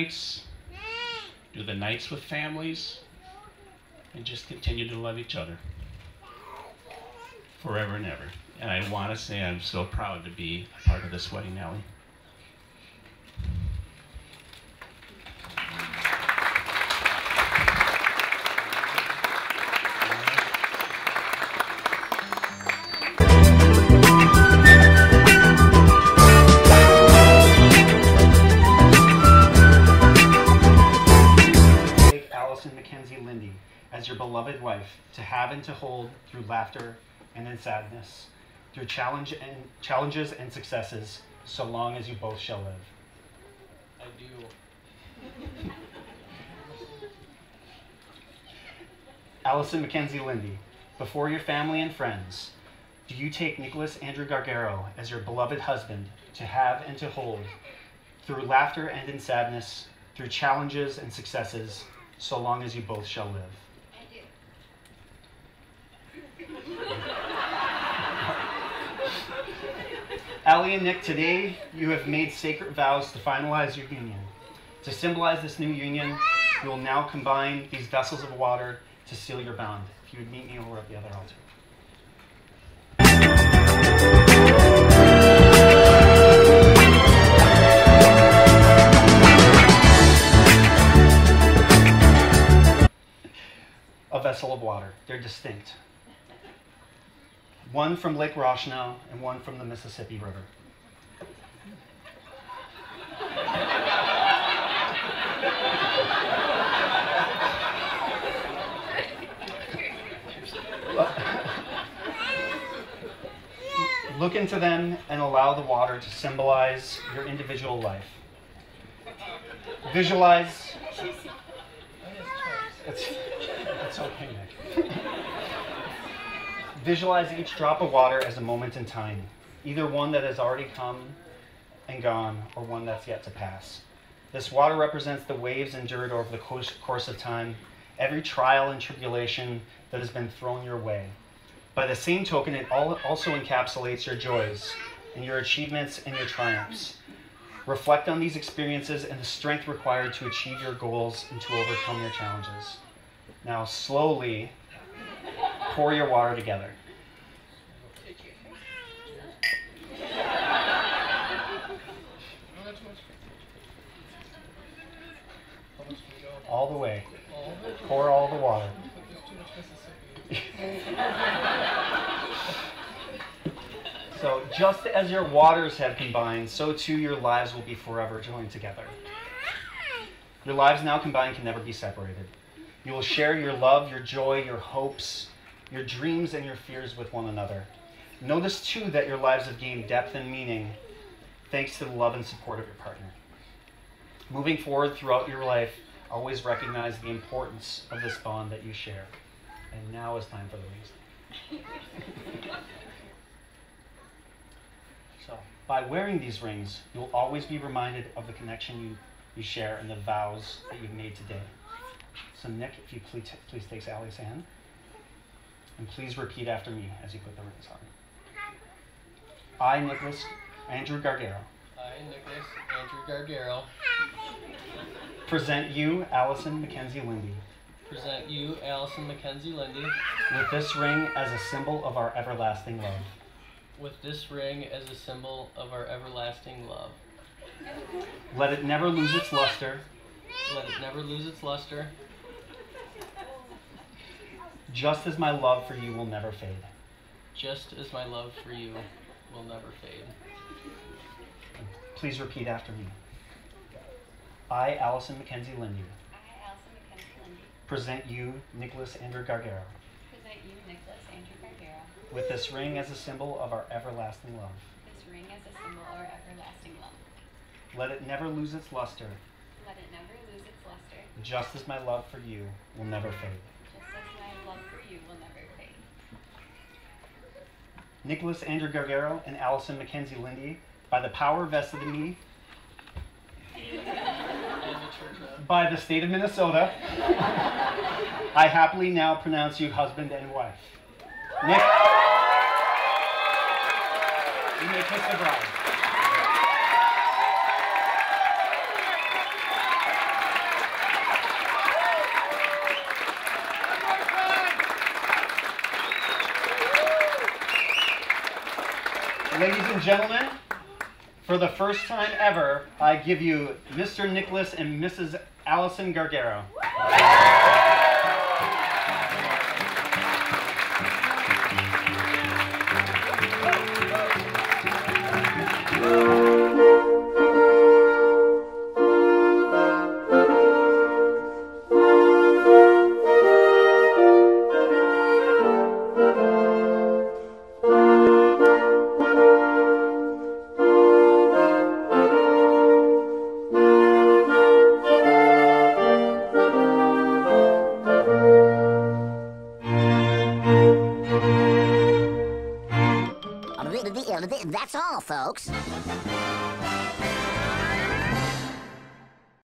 nights, do the nights with families, and just continue to love each other forever and ever. And I want to say I'm so proud to be a part of this wedding, Ellie. Wife to have and to hold through laughter and in sadness, through challenge and challenges and successes, so long as you both shall live. I do. Allison Mackenzie Lindy, before your family and friends, do you take Nicholas Andrew Gargaro as your beloved husband to have and to hold through laughter and in sadness, through challenges and successes, so long as you both shall live? Allie and Nick, today you have made sacred vows to finalize your union. To symbolize this new union, you will now combine these vessels of water to seal your bond. If you would meet me over at the other altar. A vessel of water. They're distinct. One from Lake Rochdale and one from the Mississippi River. Look into them and allow the water to symbolize your individual life. Visualize. It's, it's okay, Nick. Visualize each drop of water as a moment in time, either one that has already come and gone or one that's yet to pass. This water represents the waves endured over the course of time, every trial and tribulation that has been thrown your way. By the same token, it also encapsulates your joys and your achievements and your triumphs. Reflect on these experiences and the strength required to achieve your goals and to overcome your challenges. Now, slowly pour your water together. All the way. Pour all the water. So, just as your waters have combined, so too your lives will be forever joined together. Your lives now combined can never be separated. You will share your love, your joy, your hopes, your dreams, and your fears with one another. Notice too that your lives have gained depth and meaning thanks to the love and support of your partner. Moving forward throughout your life, always recognize the importance of this bond that you share. And now is time for the rings. So, by wearing these rings, you'll always be reminded of the connection you, you share and the vows that you've made today. So, Nick, if you please, please take Allie's hand. And please repeat after me as you put the rings on. I, Nicholas Andrew Gargaro, I, Nicholas Andrew Gargaro, present you, Allison Mackenzie Lindy, present you, Allison Mackenzie Lindy, with this ring as a symbol of our everlasting love. with this ring as a symbol of our everlasting love. Let it never lose its luster, Let it never lose its luster, just as my love for you will never fade. just as my love for you will never fade. Please repeat after me. I, Allison Mackenzie Lindy, I, Allison Mackenzie Lindy, present you, Nicholas Andrew Gargaro, present you, Nicholas Andrew Gargaro, with this ring as a symbol of our everlasting love. this ring as a symbol of our everlasting love. Let it never lose its luster, Let it never lose its luster, just as my love for you will never fade. just as my love for you will never fade. Nicholas Andrew Gargaro and Allison Mackenzie Lindy, by the power vested in me by the state of Minnesota, I happily now pronounce you husband and wife. Nick, you may kiss the bride. And gentlemen, for the first time ever, I give you Mr. Nicholas and Mrs. Allison Gargaro. Folks.